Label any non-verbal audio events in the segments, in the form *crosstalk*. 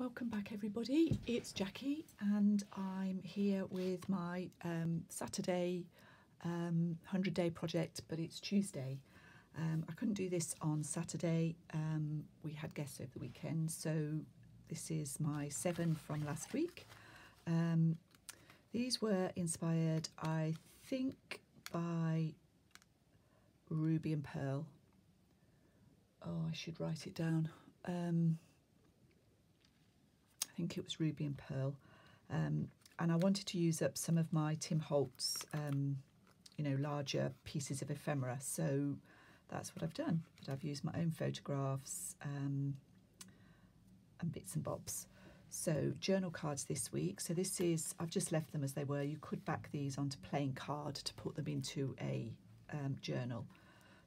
Welcome back, everybody. It's Jacqui, and I'm here with my um, Saturday um, 100 day project, but it's Tuesday. Um, I couldn't do this on Saturday. Um, we had guests over the weekend, so this is my seven from last week. Um, these were inspired, I think, by Ruby and Pearl. Oh, I should write it down. I think it was Ruby and Pearl. Um, and I wanted to use up some of my Tim Holtz, um, you know, larger pieces of ephemera. So that's what I've done. But I've used my own photographs um, and bits and bobs. So journal cards this week. So this is, I've just left them as they were. You could back these onto plain card to put them into a um, journal.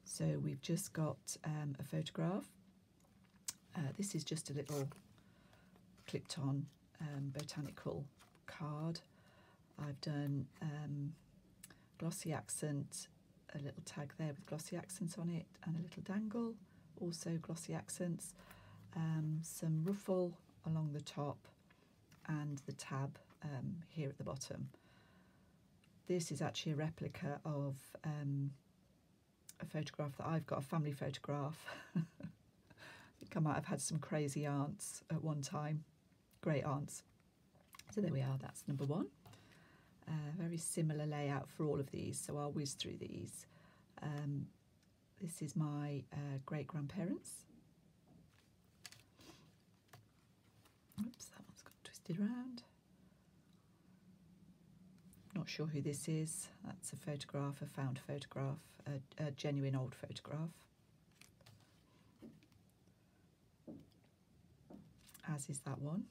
So we've just got um, a photograph. Uh, this is just a little clipped on um, botanical card. I've done um, glossy accent, a little tag there with glossy accents on it and a little dangle, also glossy accents, um, some ruffle along the top and the tab um, here at the bottom. This is actually a replica of um, a photograph that I've got, a family photograph. *laughs* I think I might have had some crazy aunts at one time great aunts. So there we are, that's number one. Uh, very similar layout for all of these, so I'll whiz through these. Um, this is my uh, great grandparents. Oops, that one's got twisted around. Not sure who this is. That's a photograph, a found photograph, a, a genuine old photograph. As is that one.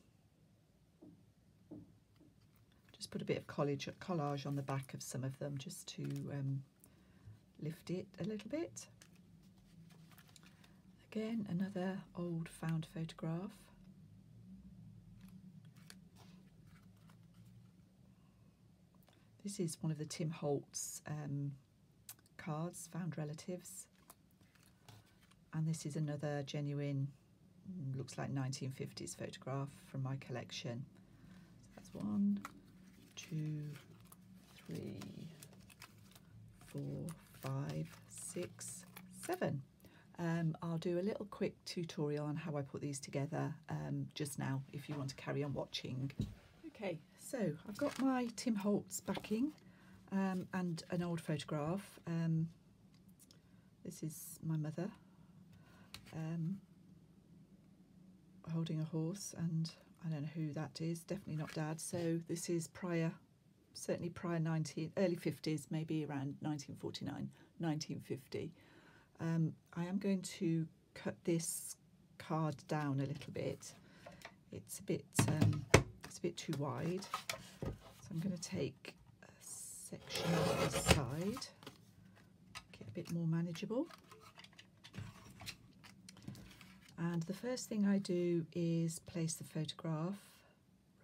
Just put a bit of collage, collage on the back of some of them just to um, lift it a little bit. Again, another old found photograph. This is one of the Tim Holtz um, cards, found relatives. And this is another genuine, looks like 1950s photograph from my collection. So that's one, two, three, four, five, six, seven. Um, I'll do a little quick tutorial on how I put these together um, just now if you want to carry on watching. Okay, so I've got my Tim Holtz backing um, and an old photograph. Um, this is my mother um, holding a horse and I don't know who that is, definitely not dad. So this is prior, certainly prior 19, early 50s, maybe around 1949, 1950. Um, I am going to cut this card down a little bit. It's a bit, um, it's a bit too wide. So I'm going to take a section of this side, get a bit more manageable. And the first thing I do is place the photograph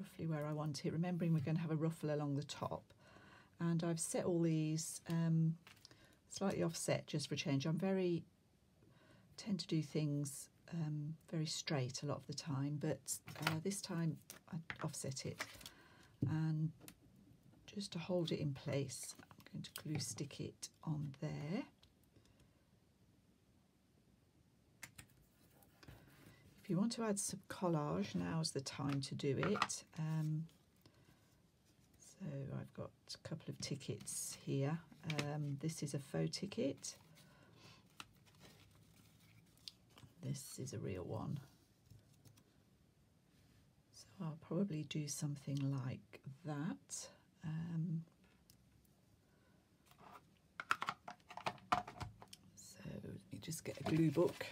roughly where I want it, remembering we're going to have a ruffle along the top. And I've set all these um, slightly offset just for change. I'm very, tend to do things um, very straight a lot of the time, but uh, this time I offset it. And just to hold it in place, I'm going to glue stick it on there. You want to add some collage, now's the time to do it. Um, so I've got a couple of tickets here. Um, this is a faux ticket. This is a real one. So I'll probably do something like that. Um, so let me just get a glue book.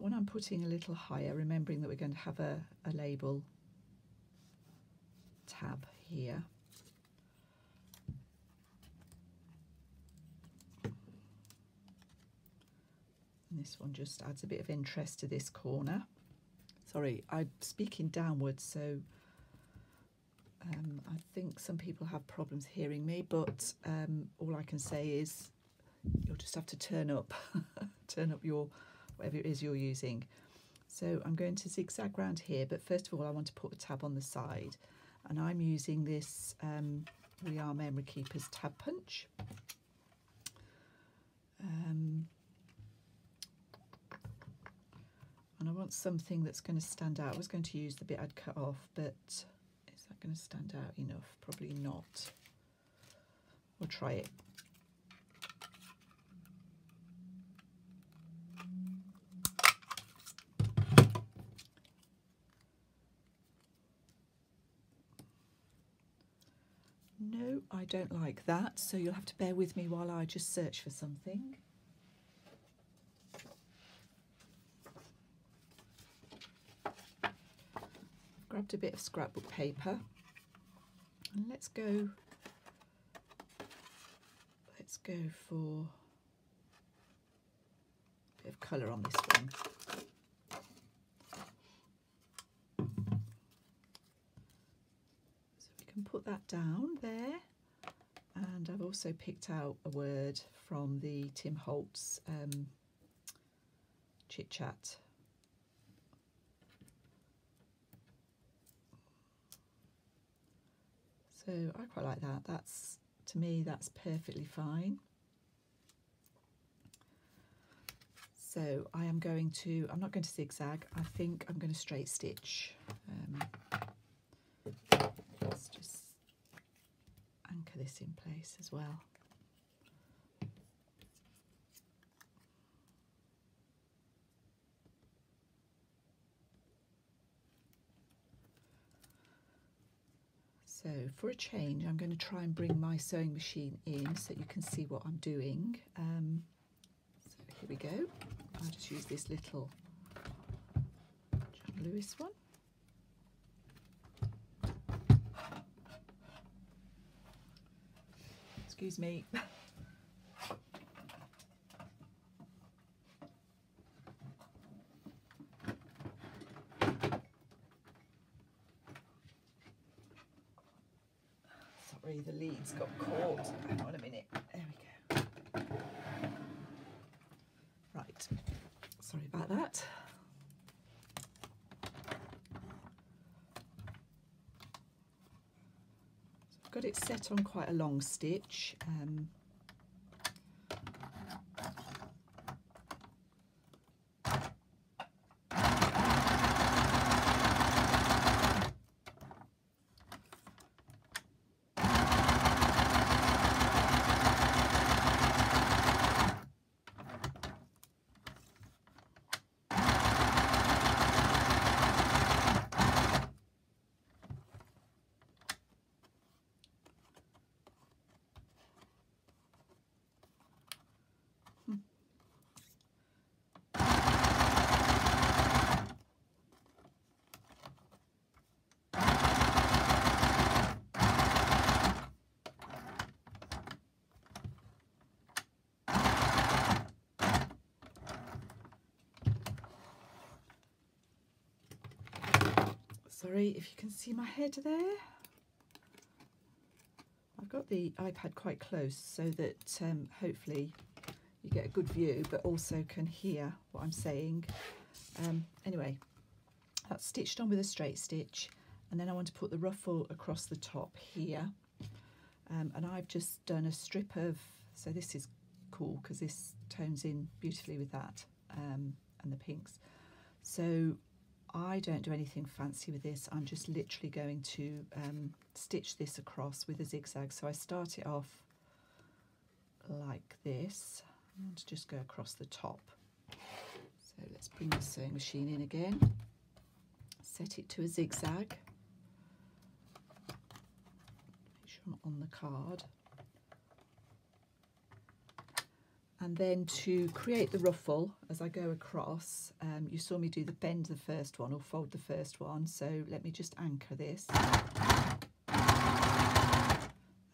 when I'm putting a little higher, remembering that we're going to have a, a label tab here. And this one just adds a bit of interest to this corner. Sorry, I'm speaking downwards, so Um, I think some people have problems hearing me, but um, all I can say is you'll just have to turn up, *laughs* turn up your whatever it is you're using. So I'm going to zigzag round here, but first of all I want to put a tab on the side and I'm using this um, We Are Memory Keepers tab punch. Um, and I want something that's going to stand out. I was going to use the bit I'd cut off, but is that going to stand out enough? Probably not. We'll try it. No, I don't like that, so you'll have to bear with me while I just search for something. grabbed a bit of scrapbook paper and let's go let's go for a bit of colour on this one. So we can put that down there and I've also picked out a word from the Tim Holtz um, chit chat So I quite like that. That's, to me, that's perfectly fine. So I am going to, I'm not going to zigzag, I think I'm going to straight stitch. Um, let's just anchor this in place as well. So for a change, I'm going to try and bring my sewing machine in so you can see what I'm doing. Um, so here we go. I'll just use this little John Lewis one. Excuse me. Sorry, the leads got caught. Hang on a minute. There we go. Right. Sorry about that. I've got it set on quite a long stitch. Um, Sorry if you can see my head there. I've got the iPad quite close so that um, hopefully you get a good view but also can hear what I'm saying. Um, anyway, that's stitched on with a straight stitch and then I want to put the ruffle across the top here um, and I've just done a strip of, so this is cool because this tones in beautifully with that um, and the pinks. So I don't do anything fancy with this. I'm just literally going to um, stitch this across with a zigzag. So I start it off like this and just go across the top. So let's bring the sewing machine in again. Set it to a zigzag. Make sure I'm on the card. And then to create the ruffle as I go across um, you saw me do the bend the first one or fold the first one. So let me just anchor this. And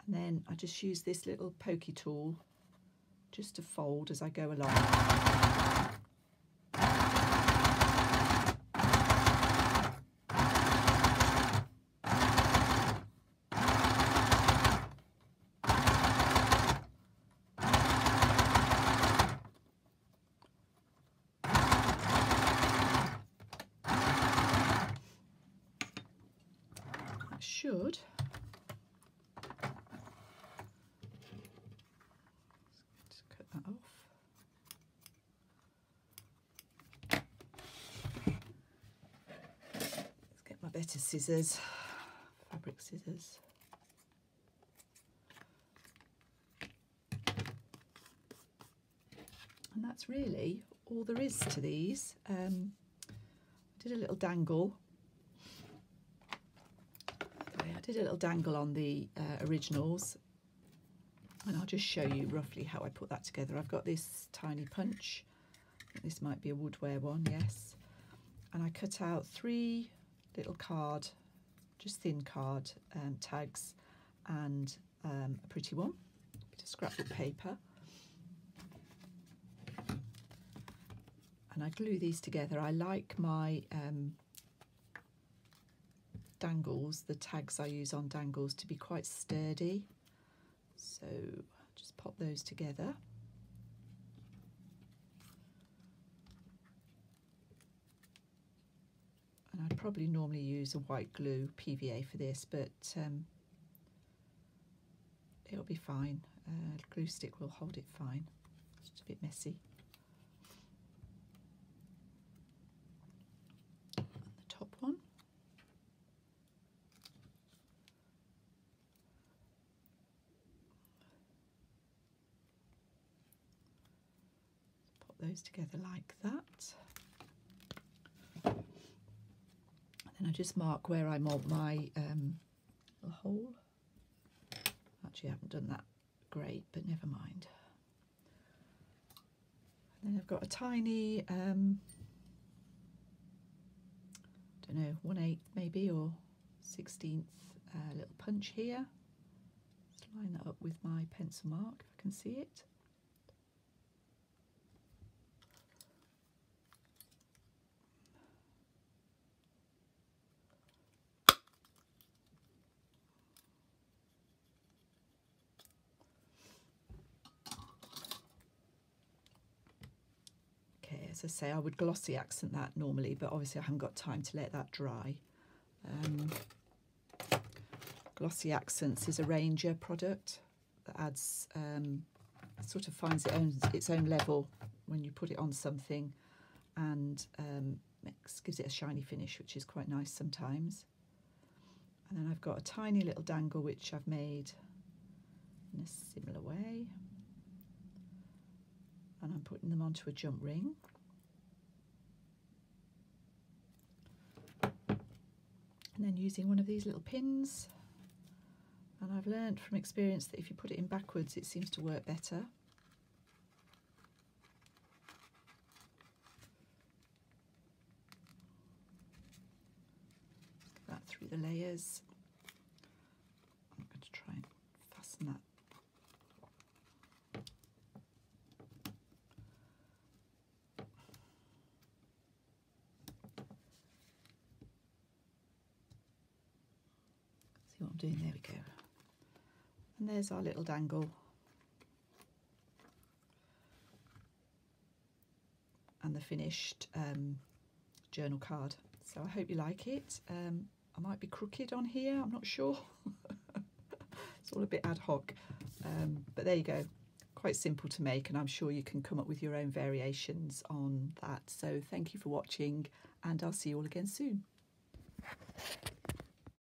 then I just use this little pokey tool just to fold as I go along should cut that off. Let's get my better scissors, fabric scissors. And that's really all there is to these. Um, I did a little dangle. I did a little dangle on the uh, originals and I'll just show you roughly how I put that together. I've got this tiny punch. This might be a woodware one, yes. And I cut out three little card, just thin card um, tags and um, a pretty one, a bit of scrapbook paper. and I glue these together. I like my um, dangles, the tags I use on dangles, to be quite sturdy. So just pop those together. And I'd probably normally use a white glue PVA for this, but um, it'll be fine. Uh, glue stick will hold it fine. It's just a bit messy. top one. Those together like that. And then I just mark where I want my um, hole. Actually, I haven't done that great, but never mind. And then I've got a tiny um, don't know, one eighth maybe or sixteenth uh, little punch here. Line that up with my pencil mark if I can see it. As I say, I would glossy accent that normally, but obviously I haven't got time to let that dry. Um, glossy Accents is a Ranger product that adds, um, sort of finds its own, its own level when you put it on something and um, makes, gives it a shiny finish, which is quite nice sometimes. And then I've got a tiny little dangle which I've made in a similar way. And I'm putting them onto a jump ring. And then using one of these little pins and I've learned from experience that if you put it in backwards it seems to work better. That through the layers. I'm going to try and fasten that See what I'm doing? There we go. And there's our little dangle. And the finished um, journal card. So I hope you like it. Um, I might be crooked on here, I'm not sure. *laughs* it's all a bit ad hoc. Um, but there you go. Quite simple to make and I'm sure you can come up with your own variations on that. So thank you for watching and I'll see you all again soon.